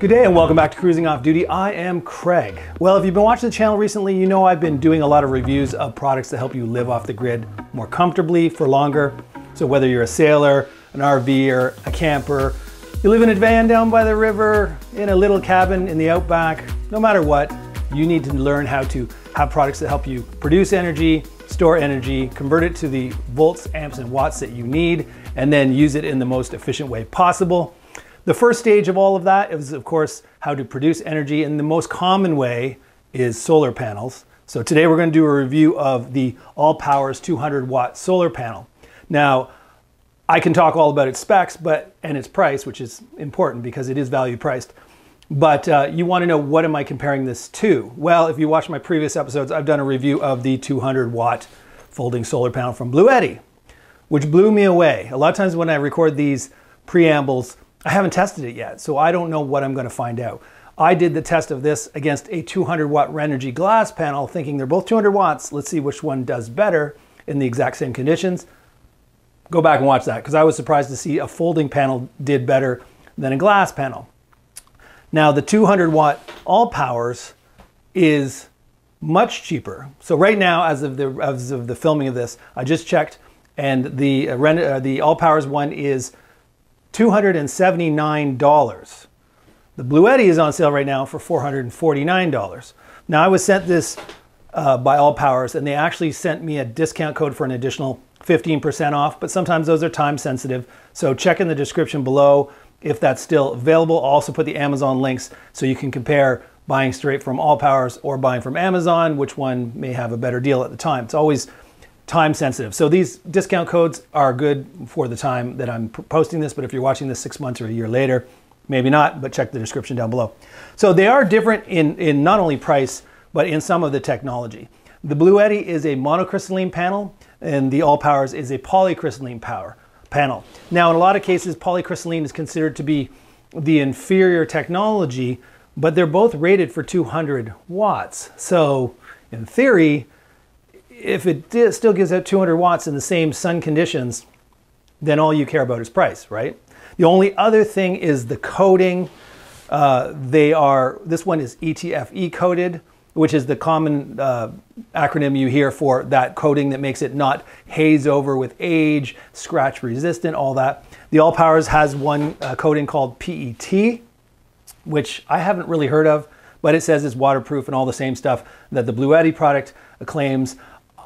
Good day and welcome back to Cruising Off Duty. I am Craig. Well, if you've been watching the channel recently, you know I've been doing a lot of reviews of products that help you live off the grid more comfortably for longer. So whether you're a sailor, an RVer, a camper, you live in a van down by the river, in a little cabin in the outback, no matter what, you need to learn how to have products that help you produce energy, store energy, convert it to the volts, amps, and watts that you need, and then use it in the most efficient way possible. The first stage of all of that is, of course, how to produce energy. And the most common way is solar panels. So today we're going to do a review of the All Powers 200 watt solar panel. Now, I can talk all about its specs but and its price, which is important because it is value priced. But uh, you want to know what am I comparing this to? Well, if you watch my previous episodes, I've done a review of the 200 watt folding solar panel from Bluetti, which blew me away. A lot of times when I record these preambles, I haven't tested it yet, so I don't know what I'm going to find out. I did the test of this against a 200 watt Renogy glass panel, thinking they're both 200 watts. Let's see which one does better in the exact same conditions. Go back and watch that because I was surprised to see a folding panel did better than a glass panel. Now the 200 watt all powers is much cheaper. So right now, as of the as of the filming of this, I just checked, and the uh, uh the all powers one is $279. The Bluetti is on sale right now for $449. Now I was sent this uh, by All Powers and they actually sent me a discount code for an additional 15% off, but sometimes those are time sensitive. So check in the description below if that's still available. I'll also put the Amazon links so you can compare buying straight from All Powers or buying from Amazon, which one may have a better deal at the time. It's always time sensitive. So these discount codes are good for the time that I'm posting this, but if you're watching this six months or a year later, maybe not, but check the description down below. So they are different in, in not only price, but in some of the technology. The Bluetti is a monocrystalline panel, and the All Powers is a polycrystalline power panel. Now, in a lot of cases, polycrystalline is considered to be the inferior technology, but they're both rated for 200 watts. So, in theory, if it still gives out 200 watts in the same sun conditions, then all you care about is price, right? The only other thing is the coating. Uh, they are, this one is ETFE coated, which is the common uh, acronym you hear for that coating that makes it not haze over with age, scratch resistant, all that. The All Powers has one uh, coating called PET, which I haven't really heard of, but it says it's waterproof and all the same stuff that the Blue Bluetti product claims.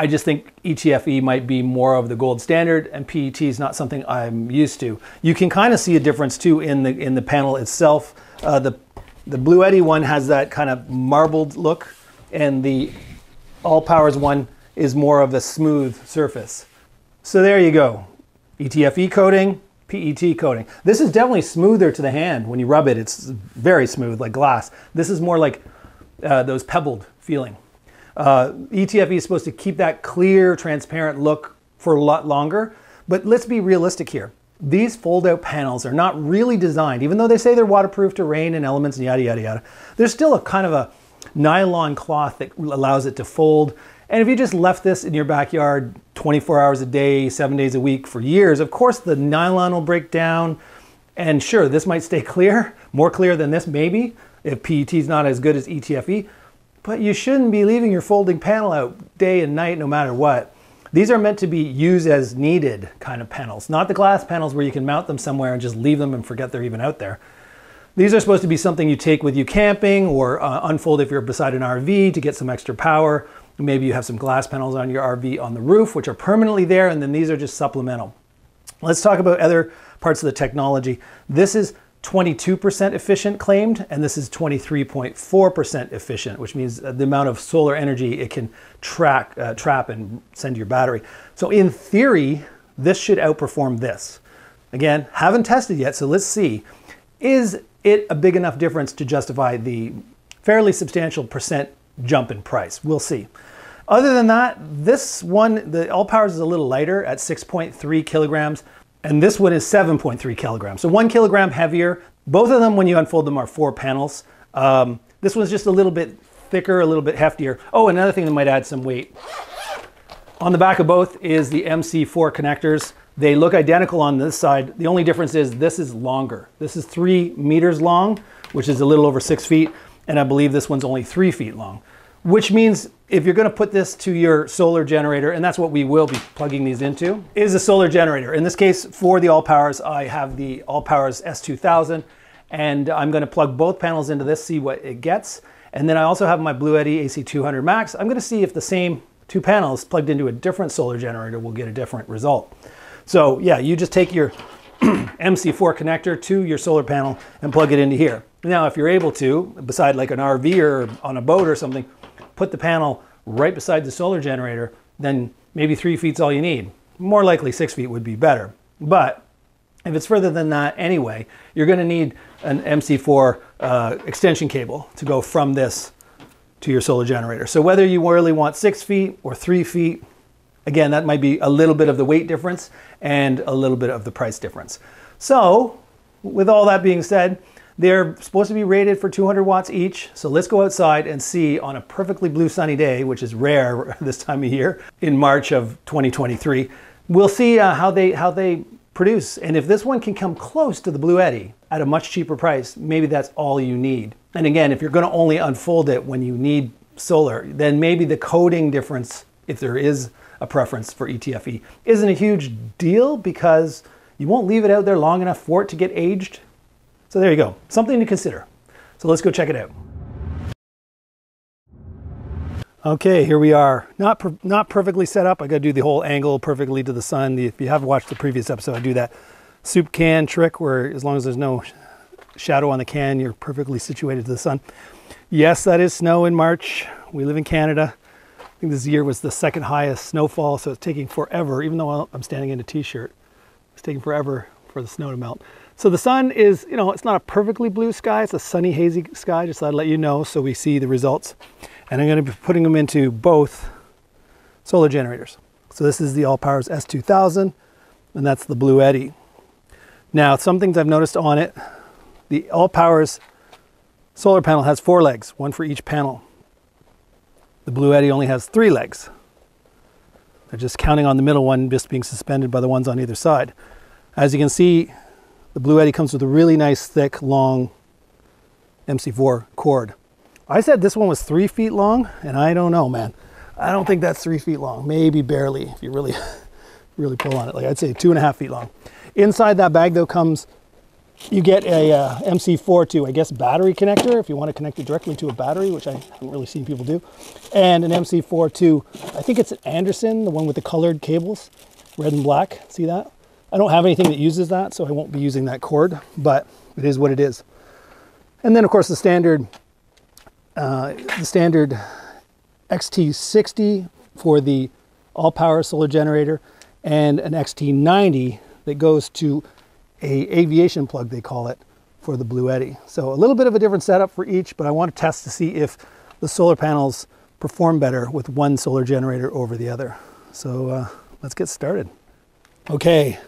I just think ETFE might be more of the gold standard and PET is not something I'm used to. You can kind of see a difference too in the in the panel itself. Uh, the the Bluetti one has that kind of marbled look and the All Powers one is more of a smooth surface. So there you go. ETFE coating, PET coating. This is definitely smoother to the hand. When you rub it, it's very smooth like glass. This is more like uh, those pebbled feeling. Uh, ETFE is supposed to keep that clear, transparent look for a lot longer. But let's be realistic here. These fold-out panels are not really designed, even though they say they're waterproof to rain and elements and yada, yada, yada. There's still a kind of a nylon cloth that allows it to fold. And if you just left this in your backyard 24 hours a day, seven days a week for years, of course the nylon will break down. And sure, this might stay clear, more clear than this maybe, if PET is not as good as ETFE. But you shouldn't be leaving your folding panel out day and night no matter what. These are meant to be used as needed kind of panels, not the glass panels where you can mount them somewhere and just leave them and forget they're even out there. These are supposed to be something you take with you camping or uh, unfold if you're beside an RV to get some extra power. Maybe you have some glass panels on your RV on the roof, which are permanently there, and then these are just supplemental. Let's talk about other parts of the technology. This is 22% efficient claimed, and this is 23.4% efficient, which means the amount of solar energy it can track, uh, trap and send to your battery. So in theory, this should outperform this. Again, haven't tested yet, so let's see. Is it a big enough difference to justify the fairly substantial percent jump in price? We'll see. Other than that, this one, the All Powers is a little lighter at 6.3 kilograms. And this one is 7.3 kilograms. So one kilogram heavier. Both of them, when you unfold them, are four panels. Um, this one's just a little bit thicker, a little bit heftier. Oh, another thing that might add some weight. On the back of both is the MC4 connectors. They look identical on this side. The only difference is this is longer. This is three meters long, which is a little over six feet. And I believe this one's only three feet long, which means if you're gonna put this to your solar generator, and that's what we will be plugging these into, is a solar generator. In this case, for the All Powers, I have the All Powers S2000, and I'm gonna plug both panels into this, see what it gets. And then I also have my Bluetti AC200 Max. I'm gonna see if the same two panels plugged into a different solar generator will get a different result. So yeah, you just take your MC4 connector to your solar panel and plug it into here. Now, if you're able to, beside like an RV or on a boat or something, put the panel right beside the solar generator, then maybe three feet's all you need. More likely six feet would be better. But if it's further than that anyway, you're gonna need an MC4 uh, extension cable to go from this to your solar generator. So whether you really want six feet or three feet, Again, that might be a little bit of the weight difference and a little bit of the price difference. So with all that being said, they're supposed to be rated for 200 watts each. So let's go outside and see on a perfectly blue sunny day, which is rare this time of year in March of 2023. We'll see uh, how they how they produce. And if this one can come close to the Bluetti at a much cheaper price, maybe that's all you need. And again, if you're going to only unfold it when you need solar, then maybe the coating difference, if there is a preference for ETFE. Isn't a huge deal because you won't leave it out there long enough for it to get aged. So there you go, something to consider. So let's go check it out. Okay, here we are. Not per not perfectly set up. I got to do the whole angle perfectly to the sun. If you have watched the previous episode, I do that soup can trick where as long as there's no shadow on the can, you're perfectly situated to the sun. Yes, that is snow in March. We live in Canada I think this year was the second highest snowfall, so it's taking forever, even though I'm standing in a t-shirt, it's taking forever for the snow to melt. So the sun is, you know, it's not a perfectly blue sky, it's a sunny, hazy sky, just thought I'd let you know so we see the results. And I'm gonna be putting them into both solar generators. So this is the All Powers S2000, and that's the Bluetti. Now, some things I've noticed on it, the All Powers solar panel has four legs, one for each panel. The Bluetti only has three legs. They're just counting on the middle one just being suspended by the ones on either side. As you can see, the Bluetti comes with a really nice, thick, long MC4 cord. I said this one was three feet long, and I don't know, man. I don't think that's three feet long. Maybe barely, if you really, really pull on it. Like I'd say two and a half feet long. Inside that bag, though, comes you get a uh, MC4 to, I guess, battery connector if you want to connect it directly to a battery, which I haven't really seen people do, and an MC4 to, I think it's an Anderson, the one with the colored cables, red and black. See that? I don't have anything that uses that, so I won't be using that cord, but it is what it is. And then, of course, the standard, uh, the standard XT60 for the all-power solar generator, and an XT90 that goes to a aviation plug, they call it, for the Bluetti. So a little bit of a different setup for each, but I want to test to see if the solar panels perform better with one solar generator over the other. So uh, let's get started. Okay,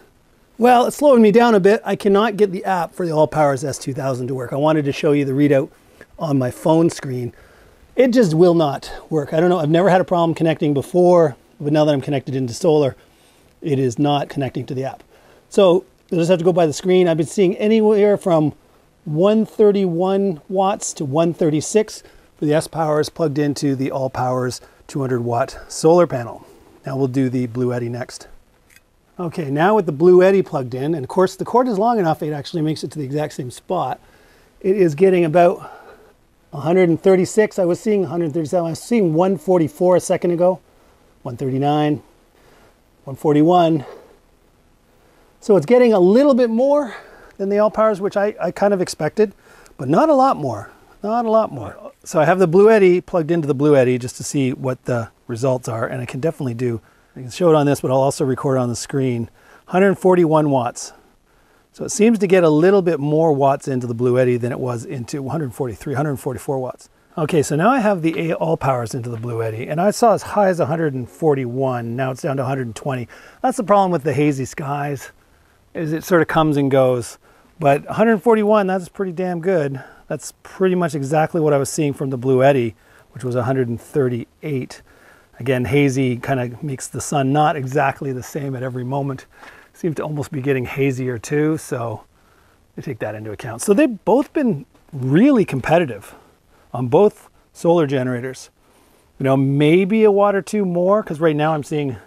well, it's slowing me down a bit. I cannot get the app for the All Powers S2000 to work. I wanted to show you the readout on my phone screen. It just will not work. I don't know, I've never had a problem connecting before, but now that I'm connected into solar, it is not connecting to the app. So You'll just have to go by the screen. I've been seeing anywhere from 131 watts to 136 for the S powers plugged into the All Powers 200 watt solar panel. Now we'll do the Bluetti next. Okay, now with the Bluetti plugged in, and of course the cord is long enough it actually makes it to the exact same spot. It is getting about 136. I was seeing 137. I was seeing 144 a second ago. 139, 141. So it's getting a little bit more than the All Powers, which I, I kind of expected, but not a lot more, not a lot more. So I have the Bluetti plugged into the Bluetti just to see what the results are, and I can definitely do, I can show it on this, but I'll also record it on the screen, 141 watts. So it seems to get a little bit more watts into the Bluetti than it was into 143, 144 watts. Okay, so now I have the all powers into the Bluetti, and I saw as high as 141. Now it's down to 120. That's the problem with the hazy skies is it sort of comes and goes. But 141, that's pretty damn good. That's pretty much exactly what I was seeing from the Bluetti, which was 138. Again, hazy kind of makes the sun not exactly the same at every moment. Seems to almost be getting hazier too, so I take that into account. So they've both been really competitive on both solar generators. You know, maybe a watt or two more, because right now I'm seeing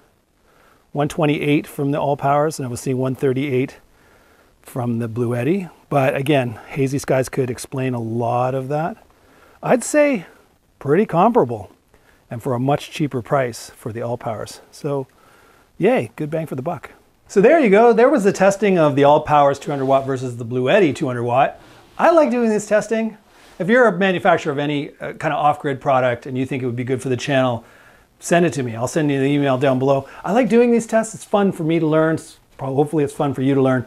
128 from the All Powers, and I was seeing 138 from the Bluetti. But again, hazy skies could explain a lot of that. I'd say pretty comparable and for a much cheaper price for the All Powers. So yay, good bang for the buck. So there you go. There was the testing of the All Powers 200 watt versus the Bluetti 200 watt. I like doing this testing. If you're a manufacturer of any uh, kind of off-grid product and you think it would be good for the channel, send it to me. I'll send you the email down below. I like doing these tests. It's fun for me to learn. Hopefully it's fun for you to learn.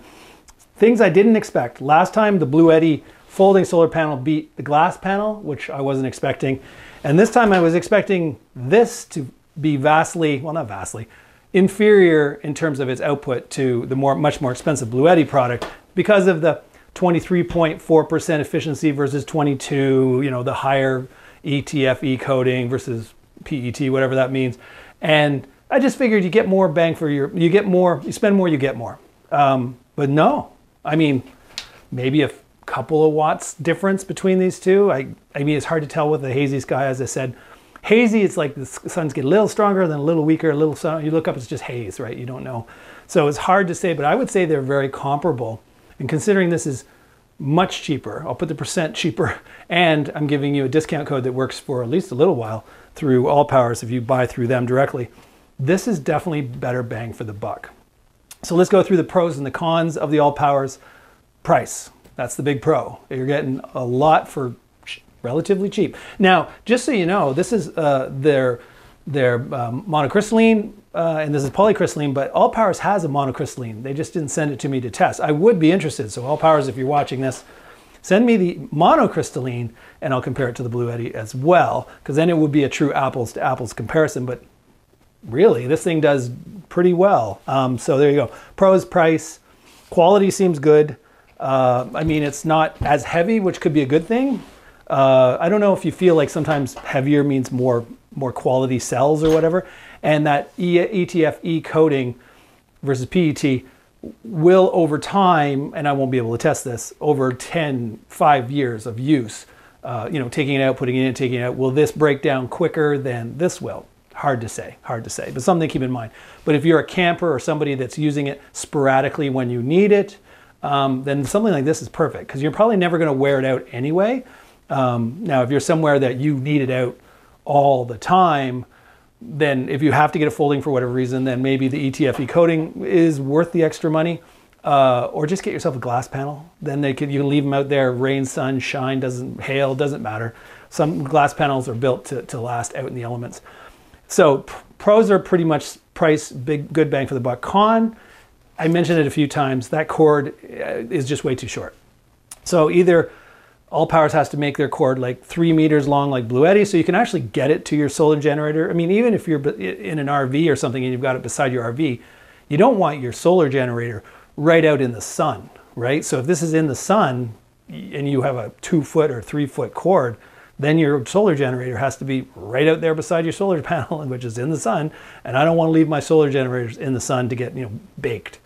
Things I didn't expect. Last time the Bluetti folding solar panel beat the glass panel, which I wasn't expecting. And this time I was expecting this to be vastly, well not vastly, inferior in terms of its output to the more much more expensive Bluetti product because of the 23.4% efficiency versus 22, you know, the higher ETFE coating versus PET, whatever that means. And I just figured you get more bang for your, you get more, you spend more, you get more. Um, but no, I mean, maybe a couple of watts difference between these two. I, I mean, it's hard to tell with the hazy sky, as I said. Hazy, it's like the suns get a little stronger, then a little weaker, a little sun. You look up, it's just haze, right? You don't know. So it's hard to say, but I would say they're very comparable. And considering this is much cheaper, I'll put the percent cheaper, and I'm giving you a discount code that works for at least a little while through All Powers if you buy through them directly. This is definitely better bang for the buck. So let's go through the pros and the cons of the All Powers price. That's the big pro. You're getting a lot for relatively cheap. Now, just so you know, this is uh, their their um, monocrystalline, uh, and this is polycrystalline, but All Powers has a monocrystalline. They just didn't send it to me to test. I would be interested, so All Powers, if you're watching this, send me the monocrystalline, and I'll compare it to the Bluetti as well, because then it would be a true apples to apples comparison, but really, this thing does pretty well. Um, so there you go. Pros, price, quality seems good. Uh, I mean, it's not as heavy, which could be a good thing. Uh, I don't know if you feel like sometimes heavier means more more quality cells or whatever, and that ETFE coating versus PET will over time, and I won't be able to test this, over 10, 5 years of use, uh, you know, taking it out, putting it in, taking it out, will this break down quicker than this will? Hard to say, hard to say, but something to keep in mind. But if you're a camper or somebody that's using it sporadically when you need it, um, then something like this is perfect because you're probably never going to wear it out anyway. Um, now, if you're somewhere that you need it out all the time, then if you have to get a folding for whatever reason, then maybe the ETFE coating is worth the extra money. Uh, or just get yourself a glass panel. Then they can you can leave them out there. Rain, sun, shine, doesn't hail, doesn't matter. Some glass panels are built to, to last out in the elements. So pros are pretty much price, big, good bang for the buck. Con, I mentioned it a few times, that cord uh, is just way too short. So either All Powers has to make their cord like three meters long like Bluetti, so you can actually get it to your solar generator. I mean, even if you're in an RV or something and you've got it beside your RV, you don't want your solar generator right out in the sun, right? So if this is in the sun and you have a two foot or three foot cord, then your solar generator has to be right out there beside your solar panel, which is in the sun. And I don't want to leave my solar generators in the sun to get, you know, baked.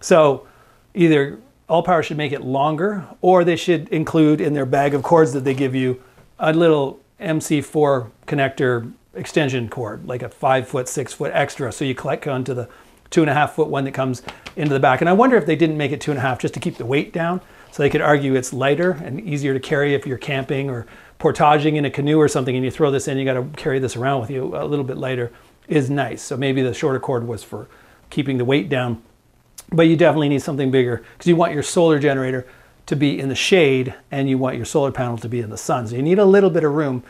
So either All Power should make it longer or they should include in their bag of cords that they give you a little MC4 connector extension cord, like a five foot, six foot extra. So you collect onto the two and a half foot one that comes into the back. And I wonder if they didn't make it two and a half just to keep the weight down. So they could argue it's lighter and easier to carry if you're camping or portaging in a canoe or something and you throw this in, you got to carry this around with you a little bit lighter is nice. So maybe the shorter cord was for keeping the weight down but you definitely need something bigger because you want your solar generator to be in the shade and you want your solar panel to be in the sun. So you need a little bit of room.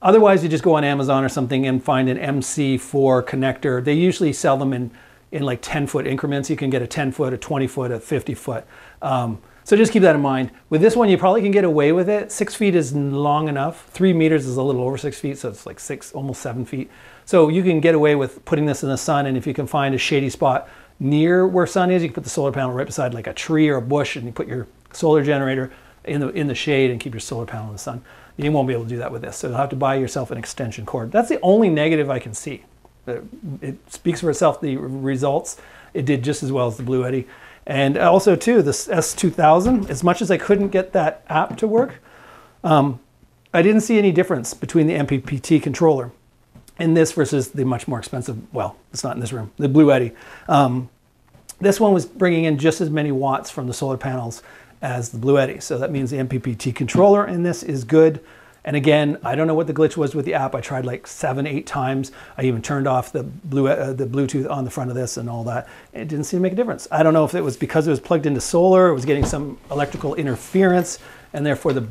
Otherwise, you just go on Amazon or something and find an MC4 connector. They usually sell them in, in like 10 foot increments. You can get a 10 foot, a 20 foot, a 50 foot. Um, so just keep that in mind. With this one, you probably can get away with it. Six feet is long enough. Three meters is a little over six feet, so it's like six, almost seven feet. So you can get away with putting this in the sun, and if you can find a shady spot near where sun is. You can put the solar panel right beside like a tree or a bush and you put your solar generator in the, in the shade and keep your solar panel in the sun. You won't be able to do that with this. So you'll have to buy yourself an extension cord. That's the only negative I can see. It speaks for itself, the results. it did just as well as the Bluetti. And also too, this S2000, as much as I couldn't get that app to work, um, I didn't see any difference between the MPPT controller in this versus the much more expensive, well, it's not in this room, the Bluetti. Um, this one was bringing in just as many watts from the solar panels as the Bluetti. So that means the MPPT controller in this is good. And again, I don't know what the glitch was with the app. I tried like seven, eight times. I even turned off the, blue, uh, the Bluetooth on the front of this and all that. It didn't seem to make a difference. I don't know if it was because it was plugged into solar, it was getting some electrical interference, and therefore the,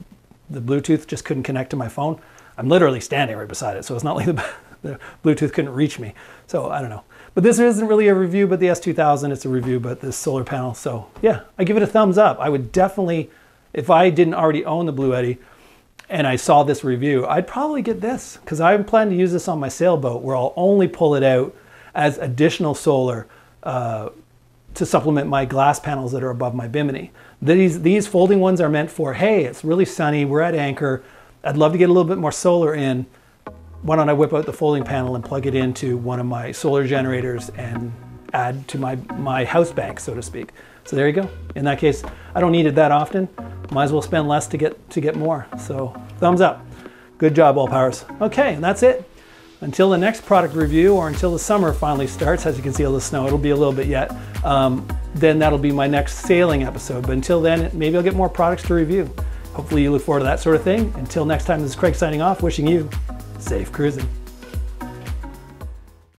the Bluetooth just couldn't connect to my phone. I'm literally standing right beside it, so it's not like the, the Bluetooth couldn't reach me. So I don't know. But this isn't really a review, but the S2000, it's a review, but this solar panel. So yeah, I give it a thumbs up. I would definitely, if I didn't already own the Bluetti and I saw this review, I'd probably get this because I'm planning to use this on my sailboat where I'll only pull it out as additional solar uh, to supplement my glass panels that are above my bimini. These, these folding ones are meant for, hey, it's really sunny, we're at anchor, I'd love to get a little bit more solar in. Why don't I whip out the folding panel and plug it into one of my solar generators and add to my, my house bank, so to speak. So there you go. In that case, I don't need it that often might as well spend less to get to get more. So thumbs up. Good job, All Powers. Okay, and that's it. Until the next product review or until the summer finally starts, as you can see all the snow, it'll be a little bit yet, um, then that'll be my next sailing episode. But until then, maybe I'll get more products to review. Hopefully you look forward to that sort of thing. Until next time, this is Craig signing off, wishing you safe cruising.